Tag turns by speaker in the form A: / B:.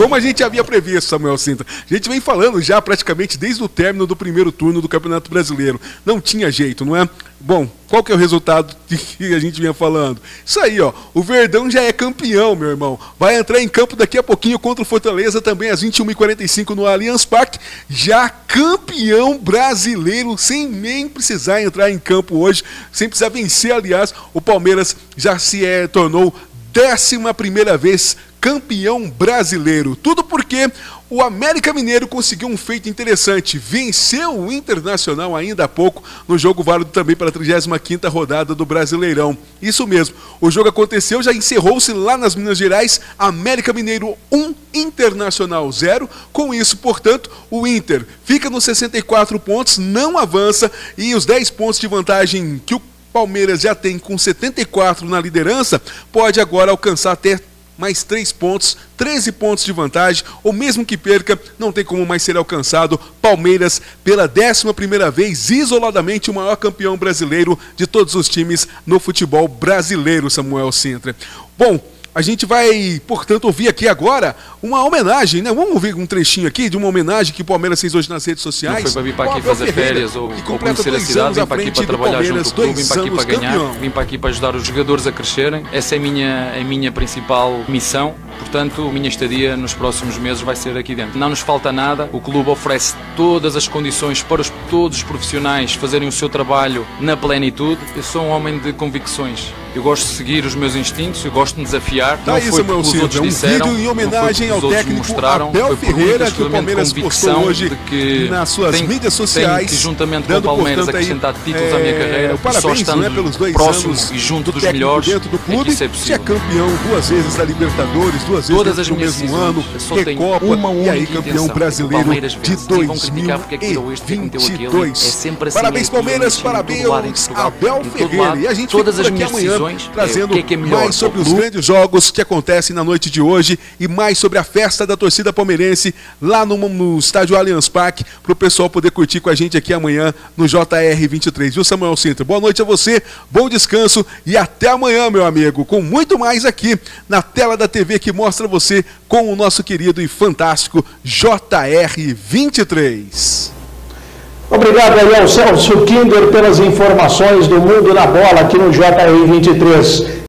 A: Como a gente havia previsto, Samuel Sintra. A gente vem falando já praticamente desde o término do primeiro turno do Campeonato Brasileiro. Não tinha jeito, não é? Bom, qual que é o resultado que a gente vinha falando? Isso aí, ó. O Verdão já é campeão, meu irmão. Vai entrar em campo daqui a pouquinho contra o Fortaleza, também às 21h45 no Allianz Parque. Já campeão brasileiro, sem nem precisar entrar em campo hoje, sem precisar vencer, aliás. O Palmeiras já se é, tornou décima primeira vez campeão brasileiro. Tudo porque o América Mineiro conseguiu um feito interessante, venceu o Internacional ainda há pouco no jogo válido também para a 35ª rodada do Brasileirão. Isso mesmo, o jogo aconteceu, já encerrou-se lá nas Minas Gerais, América Mineiro 1, Internacional 0. Com isso, portanto, o Inter fica nos 64 pontos, não avança e os 10 pontos de vantagem que o Palmeiras já tem com 74 na liderança, pode agora alcançar até mais 3 pontos, 13 pontos de vantagem, ou mesmo que perca, não tem como mais ser alcançado. Palmeiras, pela 11 primeira vez, isoladamente o maior campeão brasileiro de todos os times no futebol brasileiro, Samuel Sintra. Bom, a gente vai, portanto, ouvir aqui agora uma homenagem, né? Vamos ouvir um trechinho aqui de uma homenagem que o Palmeiras fez hoje nas redes sociais. Não
B: foi para vir para aqui fazer Ferreira, férias ou, ou conhecer a cidade, vim para aqui para trabalhar junto com o clube, vim para aqui para ganhar, campeão. vim para aqui para ajudar os jogadores a crescerem. Essa é a minha, a minha principal missão. Portanto, a minha estadia nos próximos meses vai ser aqui dentro. Não nos falta nada, o clube oferece todas as condições para os, todos os profissionais fazerem o seu trabalho na plenitude. Eu sou um homem de convicções. Eu gosto de seguir os meus instintos, eu gosto de desafiar.
A: Tá não foi porque os outros um disseram, vídeo em homenagem ao técnico mostraram, Abel Ferreira, que o Palmeiras postou hoje nas suas
B: tem,
A: mídias sociais.
B: que, juntamente com o Palmeiras, acrescentar títulos é, à minha carreira.
A: Parabéns, só estando
B: né, pelos dois próximos e junto dos melhores
A: dentro do clube. É, é, é campeão duas vezes da Libertadores, duas vezes Todas as no mesmo ano, Recopa uma e aí campeão brasileiro de 2022.
B: É assim,
A: parabéns Palmeiras, parabéns Abel Ferreira. E a gente fica por aqui amanhã trazendo é, que é mais sobre os grandes jogos que acontecem na noite de hoje e mais sobre a festa da torcida palmeirense lá no, no estádio Allianz Parque, para o pessoal poder curtir com a gente aqui amanhã no JR23. Viu, Samuel Sintra? Boa noite a você, bom descanso e até amanhã, meu amigo, com muito mais aqui na tela da TV que mostra você com o nosso querido e fantástico JR23.
C: Obrigado aí ao Celso Kinder pelas informações do Mundo na Bola aqui no JR23.